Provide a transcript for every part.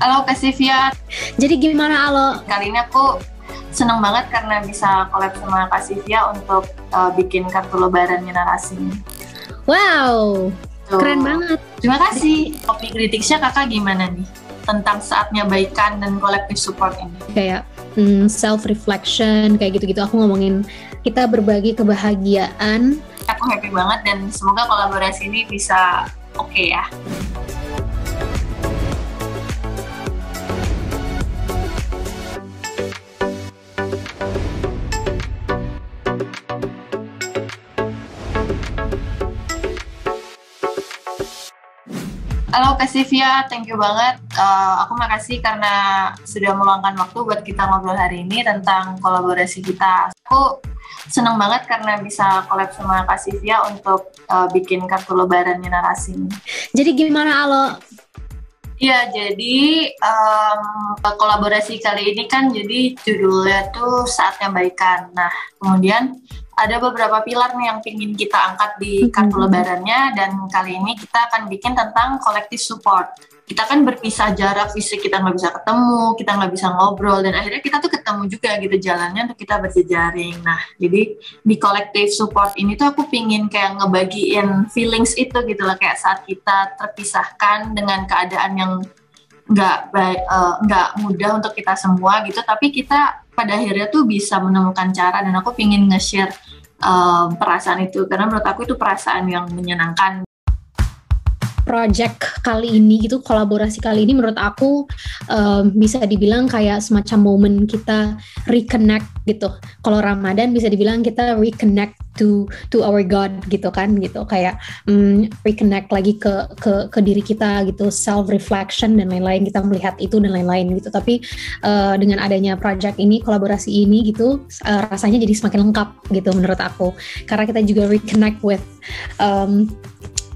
Halo Kasivia. Jadi gimana Alo? Kali ini aku seneng banget karena bisa collab sama Kasivia untuk uh, bikin kartu lebarannya narasi. Wow, Tuh. keren banget. Terima kasih. Topik kritiknya kakak gimana nih? Tentang saatnya baikan dan collective support ini. Kayak hmm, self reflection kayak gitu-gitu. Aku ngomongin kita berbagi kebahagiaan. Aku happy banget dan semoga kolaborasi ini bisa oke okay ya. Halo Kasivia, thank you banget. Uh, aku makasih karena sudah meluangkan waktu buat kita ngobrol hari ini tentang kolaborasi kita. Aku senang banget karena bisa collab sama Kasivia untuk uh, bikin kartu lebarannya narasi. Jadi gimana Alo? Iya, jadi um, kolaborasi kali ini kan jadi judulnya tuh saatnya baikan. Nah, kemudian ada beberapa pilar nih yang ingin kita angkat di kartu lebarannya dan kali ini kita akan bikin tentang collective support. Kita kan berpisah jarak fisik, kita nggak bisa ketemu, kita nggak bisa ngobrol dan akhirnya kita tuh ketemu juga gitu jalannya untuk kita berjejaring. Nah, jadi di collective support ini tuh aku pingin kayak ngebagiin feelings itu gitu lah kayak saat kita terpisahkan dengan keadaan yang nggak baik uh, nggak mudah untuk kita semua gitu tapi kita pada akhirnya tuh bisa menemukan cara dan aku pingin nge-share uh, perasaan itu. Karena menurut aku itu perasaan yang menyenangkan. Project kali ini gitu kolaborasi kali ini menurut aku um, bisa dibilang kayak semacam momen kita reconnect gitu. Kalau Ramadan bisa dibilang kita reconnect to to our God gitu kan gitu kayak um, reconnect lagi ke ke ke diri kita gitu self reflection dan lain-lain kita melihat itu dan lain-lain gitu tapi uh, dengan adanya project ini kolaborasi ini gitu uh, rasanya jadi semakin lengkap gitu menurut aku karena kita juga reconnect with um,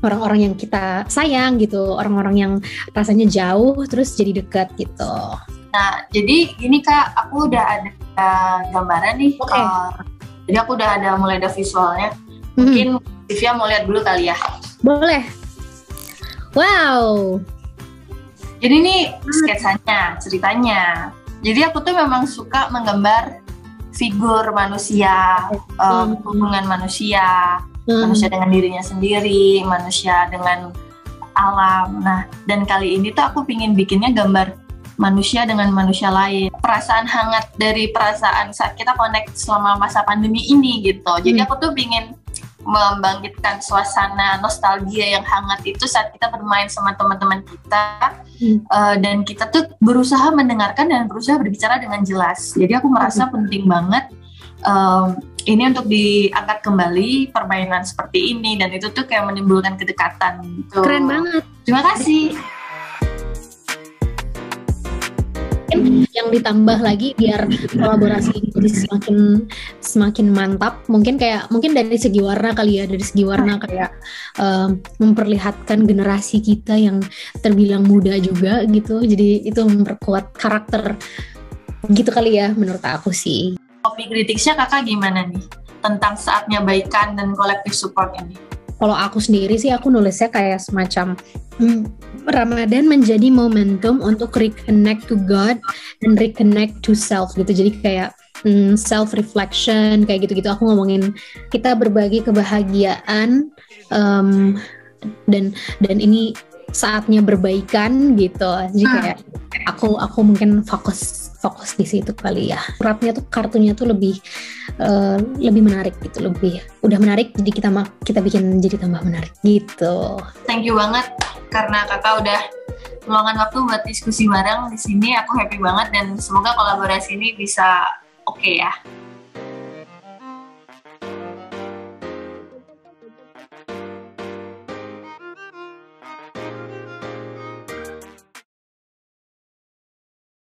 orang-orang yang kita sayang gitu, orang-orang yang rasanya jauh terus jadi dekat gitu. Nah, jadi gini Kak, aku udah ada gambaran nih. Okay. Uh, eh, jadi aku udah ada mulai ada visualnya. Hmm. Mungkin Divya mau lihat dulu kali ya. Boleh. Wow. Jadi ini sketsanya, ceritanya. Jadi aku tuh memang suka menggambar figur manusia, um, hubungan manusia, hmm. manusia dengan dirinya sendiri, manusia dengan alam. Nah, dan kali ini tuh aku pingin bikinnya gambar manusia dengan manusia lain. Perasaan hangat dari perasaan saat kita connect selama masa pandemi ini gitu. Jadi hmm. aku tuh pingin membangkitkan suasana nostalgia yang hangat itu saat kita bermain sama teman-teman kita hmm. uh, dan kita tuh berusaha mendengarkan dan berusaha berbicara dengan jelas. Jadi aku merasa hmm. penting banget um, ini untuk diangkat kembali permainan seperti ini dan itu tuh kayak menimbulkan kedekatan gitu. Keren banget. Terima kasih. Yang ditambah lagi biar kolaborasi ini jadi semakin semakin mantap. Mungkin kayak mungkin dari segi warna kali ya dari segi warna kayak um, memperlihatkan generasi kita yang terbilang muda juga gitu. Jadi itu memperkuat karakter gitu kali ya menurut aku sih. Kopi kritiknya kakak gimana nih tentang saatnya baikan dan collective support ini? Kalau aku sendiri sih aku nulisnya kayak semacam hmm, Ramadan menjadi momentum untuk reconnect to God dan reconnect to self gitu. Jadi kayak hmm, self reflection kayak gitu-gitu. Aku ngomongin kita berbagi kebahagiaan um, dan dan ini saatnya berbaikan gitu. Jadi hmm. kayak aku aku mungkin fokus fokus di situ kali ya. Rapnya tuh kartunya tuh lebih uh, lebih menarik gitu, lebih udah menarik jadi kita kita bikin jadi tambah menarik gitu. Thank you banget karena kakak udah meluangkan waktu buat diskusi bareng di sini. Aku happy banget dan semoga kolaborasi ini bisa oke okay ya.